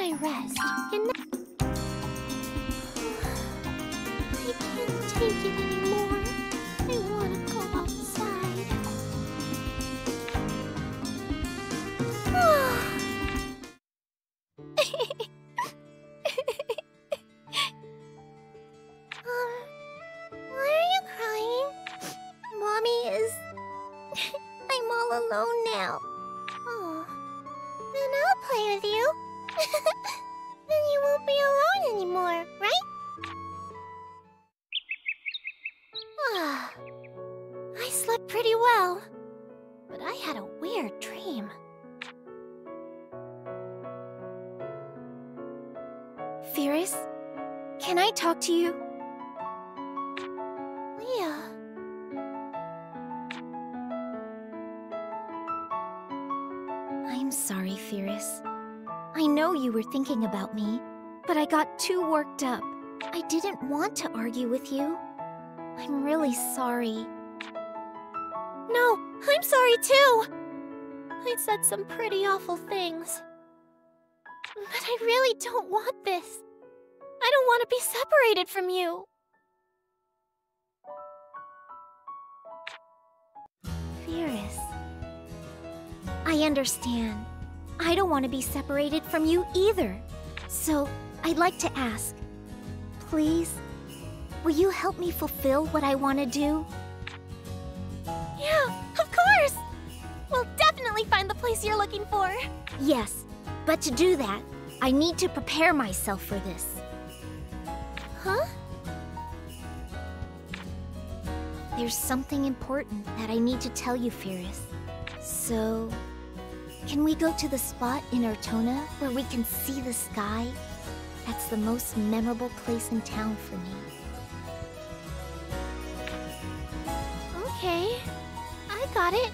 my rest. Good were thinking about me, but I got too worked up. I didn't want to argue with you. I'm really sorry. No, I'm sorry too! I said some pretty awful things. But I really don't want this. I don't want to be separated from you. Firis. I understand. I don't want to be separated from you either. So, I'd like to ask, please, will you help me fulfill what I want to do? Yeah, of course! We'll definitely find the place you're looking for. Yes, but to do that, I need to prepare myself for this. Huh? There's something important that I need to tell you, Firis. So, can we go to the spot in Ortona where we can see the sky? That's the most memorable place in town for me. Okay, I got it.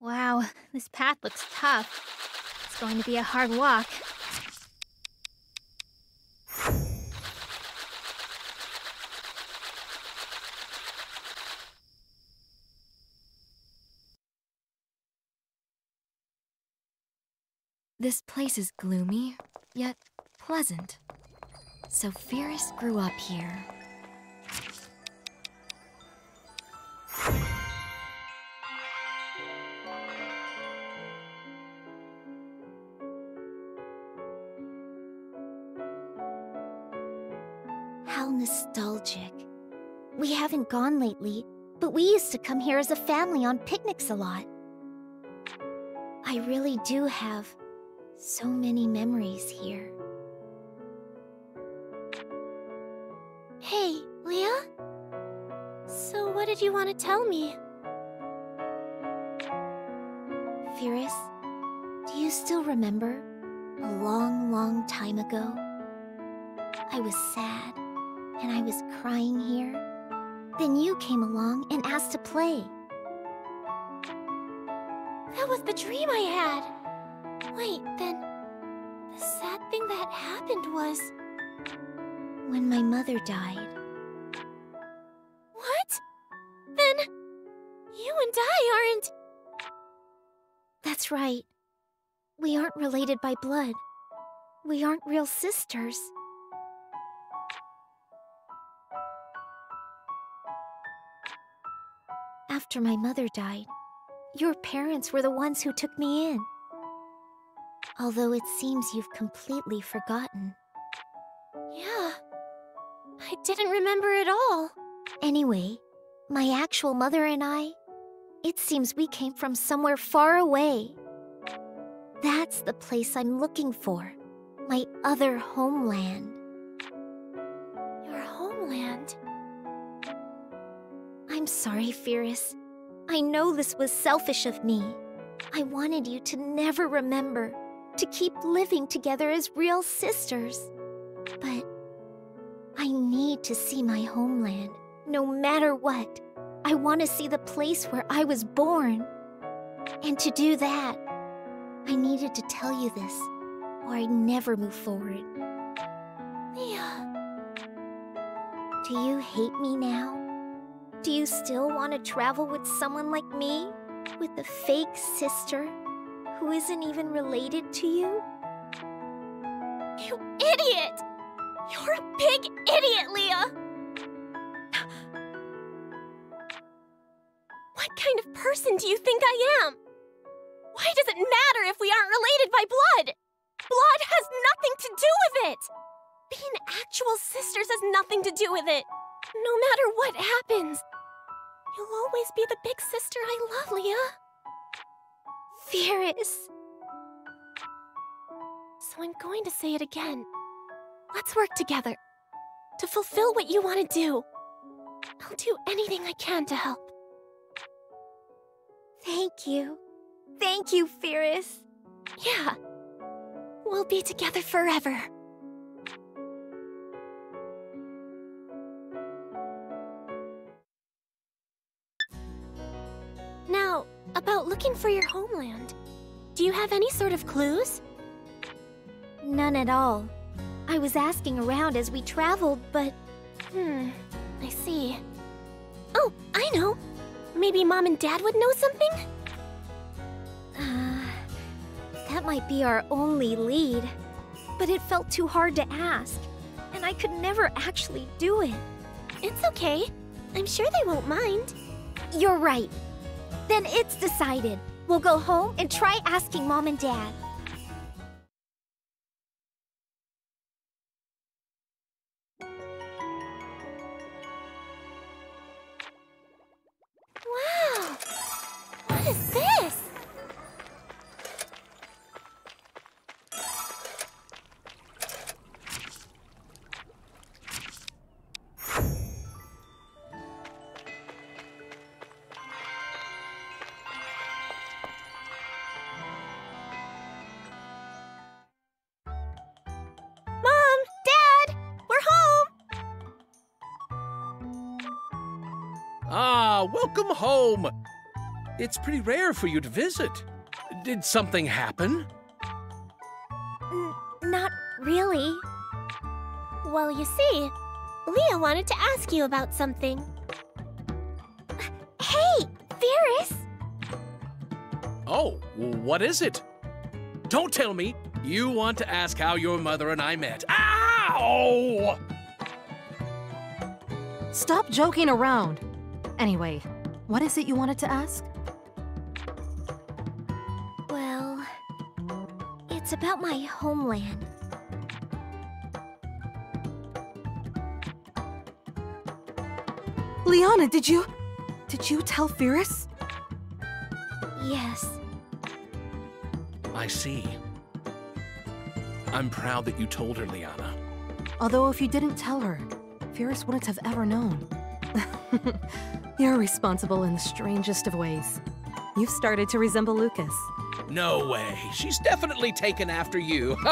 Wow, this path looks tough. It's going to be a hard walk. This place is gloomy, yet pleasant. So Firis grew up here. Haven't gone lately, but we used to come here as a family on picnics a lot. I really do have so many memories here. Hey, Liane? So what did you want to tell me? Firis, do you still remember a long, long time ago? I was sad and I was crying here. Then you came along and asked to play. That was the dream I had. Wait, then the sad thing that happened was. When my mother died, What? Then you and I aren't. that's right. We aren't related by blood. We aren't real sisters. After my mother died, your parents were the ones who took me in. Although it seems you've completely forgotten. Yeah. I didn't remember at all. Anyway, my actual mother and I, it seems we came from somewhere far away. That's the place I'm looking for. My other homeland. Sorry, Firis. I know this was selfish of me. I wanted you to never remember, to keep living together as real sisters. But I need to see my homeland, no matter what. I want to see the place where I was born. And to do that, I needed to tell you this, or I'd never move forward. Liane. Do you hate me now? Do you still want to travel with someone like me? With a fake sister who isn't even related to you? You idiot! You're a big idiot, Liane! What kind of person do you think I am? Why does it matter if we aren't related by blood? Blood has nothing to do with it! Being actual sisters has nothing to do with it. No matter what happens, you'll always be the big sister I love, Liane. Firis! So I'm going to say it again. Let's work together to fulfill what you want to do. I'll do anything I can to help. Thank you. Thank you, Firis. Yeah. We'll be together forever. About looking for your homeland. Do you have any sort of clues? None at all. I was asking around as we traveled, but Hmm, I see. Oh, I know. Maybe mom and dad would know something? uh, that might be our only lead. But it felt too hard to ask, and I could never actually do it. It's okay. I'm sure they won't mind. You're right. Then it's decided. We'll go home and try asking mom and dad. Ah, welcome home. It's pretty rare for you to visit. Did something happen? N- not really. Well, you see, Liane wanted to ask you about something. Hey, Firis! Oh, what is it? Don't tell me you want to ask how your mother and I met. Ow! Stop joking around. Anyway, what is it you wanted to ask? Well, it's about my homeland. Liane, did you... Did you tell Firis? Yes, I see. I'm proud that you told her, Liane. Although if you didn't tell her, Firis wouldn't have ever known. You're responsible in the strangest of ways. You've started to resemble Lucas. No way. She's definitely taken after you.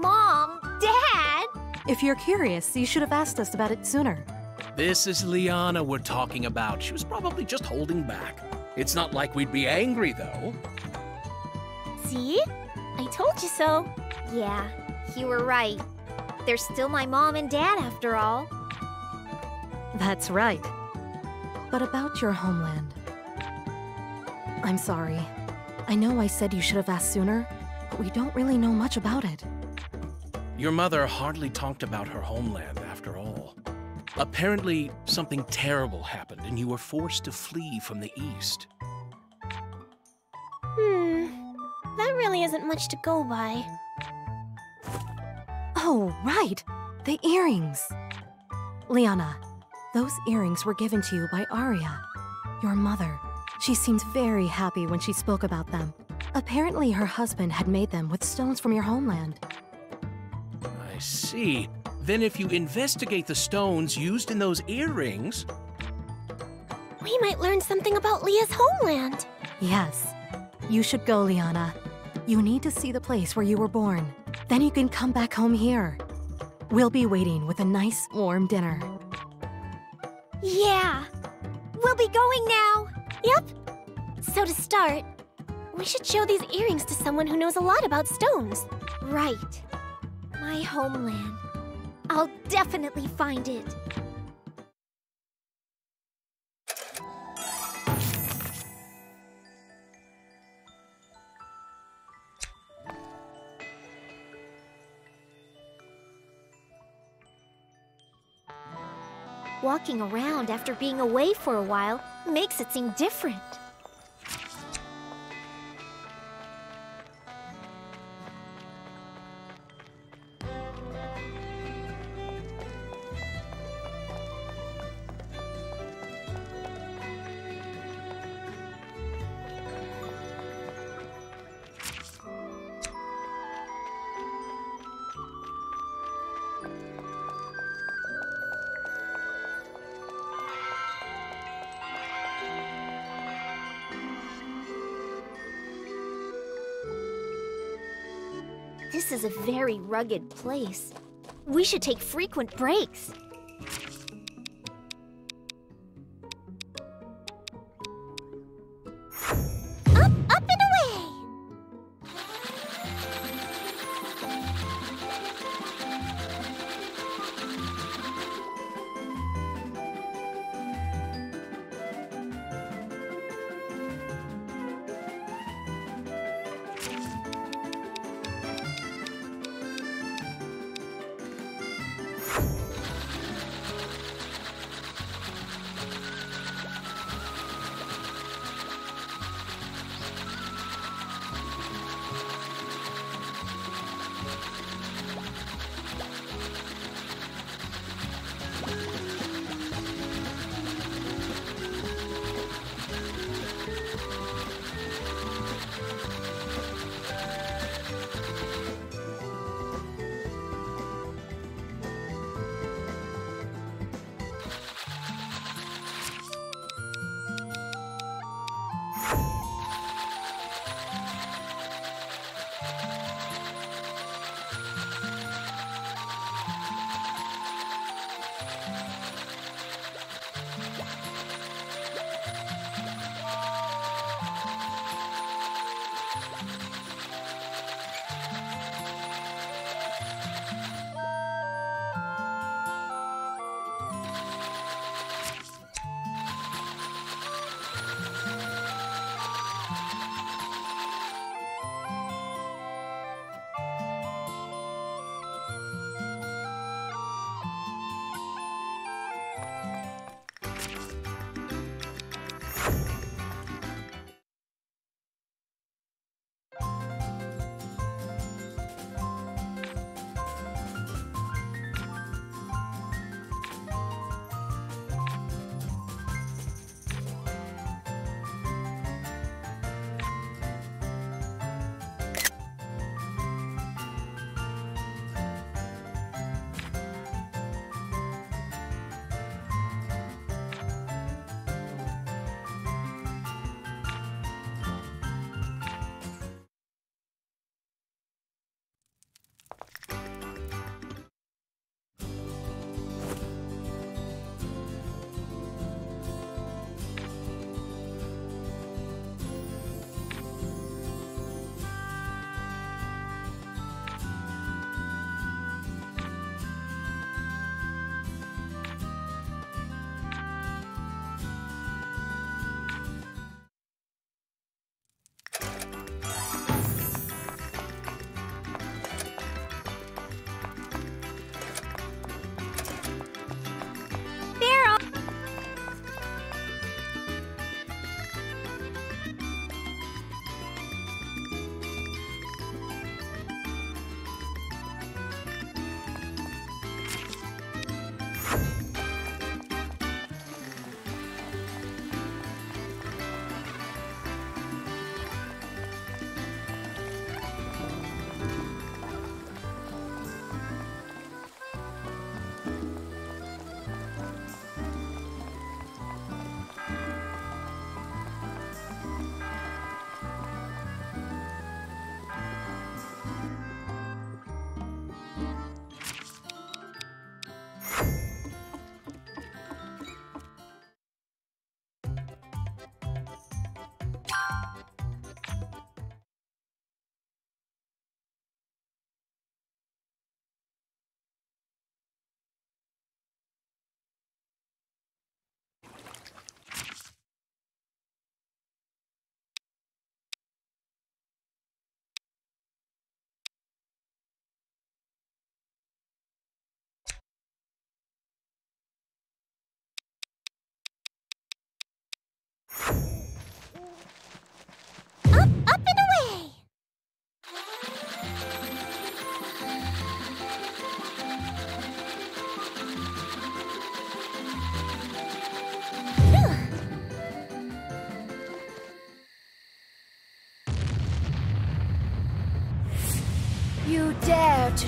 Mom, Dad! If you're curious, you should have asked us about it sooner. this is Liane we're talking about. She was probably just holding back. It's not like we'd be angry, though. See? I told you so. Yeah, you were right. They're still my mom and dad after all. That's right. But about your homeland. I'm sorry. I know I said you should have asked sooner, but we don't really know much about it. Your mother hardly talked about her homeland after all. Apparently, something terrible happened and you were forced to flee from the east. Hmm. That really isn't much to go by. Oh, right! The earrings! Liane, those earrings were given to you by Arya, your mother. She seemed very happy when she spoke about them. Apparently, her husband had made them with stones from your homeland. I see. Then, if you investigate the stones used in those earrings, We might learn something about Liane's homeland. Yes. You should go, Liane. You need to see the place where you were born. Then you can come back home here. We'll be waiting with a nice, warm dinner. Yeah! We'll be going now! Yep. So to start, we should show these earrings to someone who knows a lot about stones. Right. My homeland. I'll definitely find it. Walking around after being away for a while makes it seem different. This is a very rugged place. We should take frequent breaks.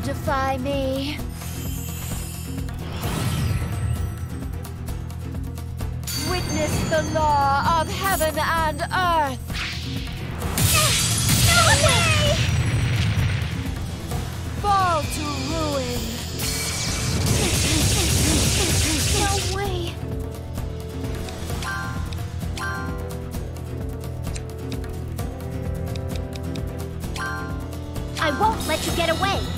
Defy me? Witness the law of heaven and earth! No way! Fall to ruin! No way! I won't let you get away!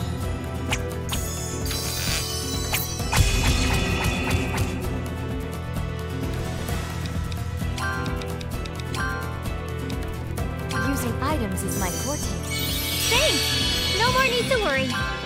Need to worry.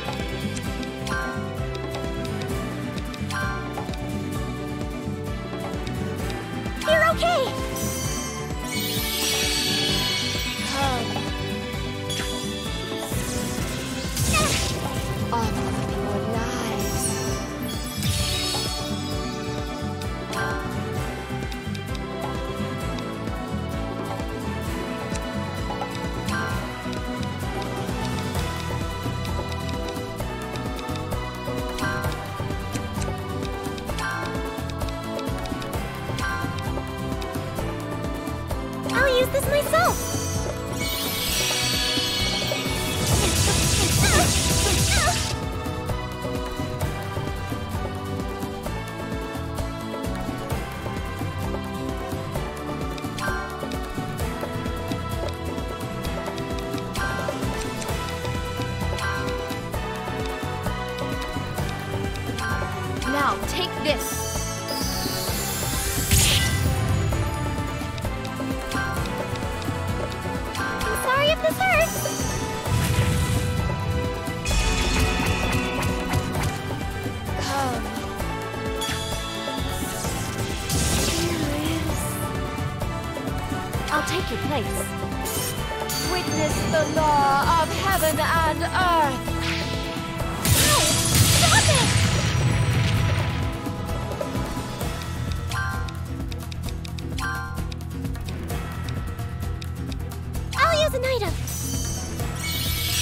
An item.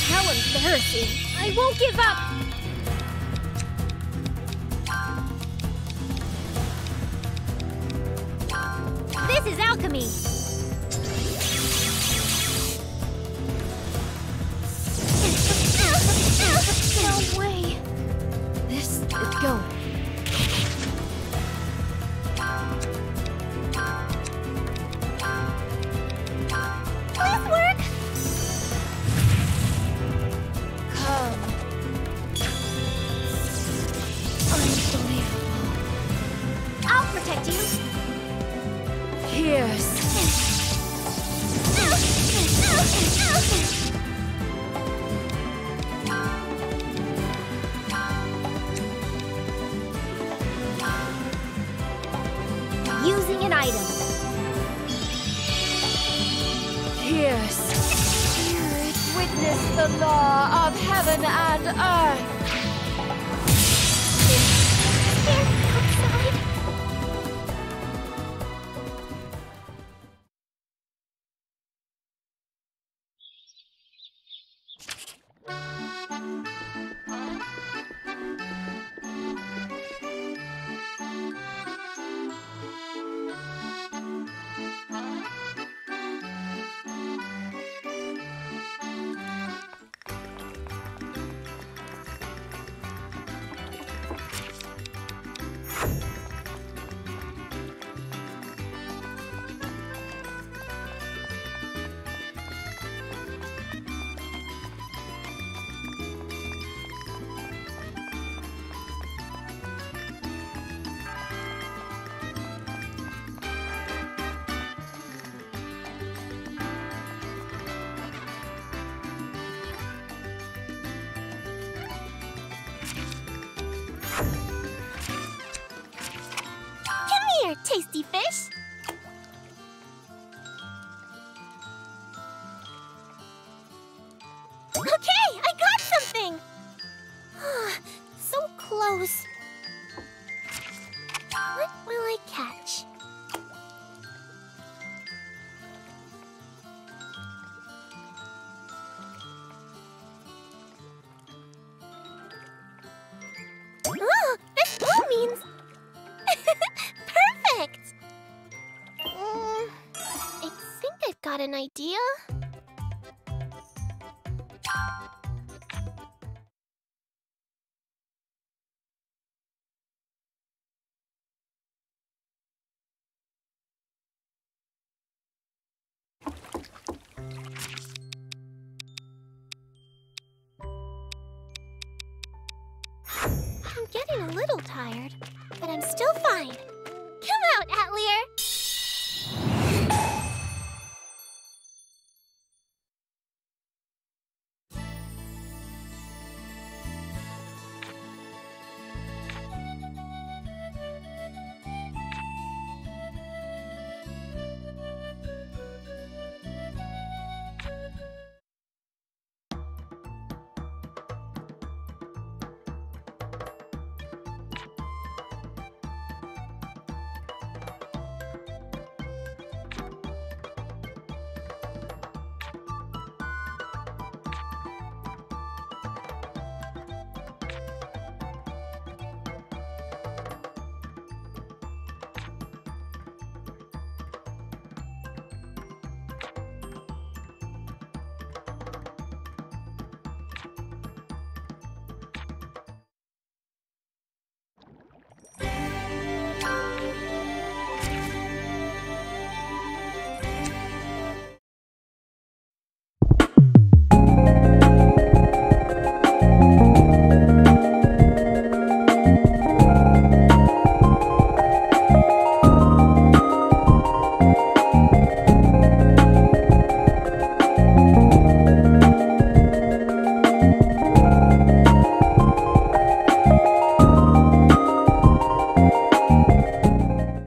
How embarrassing. I won't give up. This is alchemy. No way. This is going. The law of heaven and earth! Close. What tired, but I'm still fine. Come out, Atelier!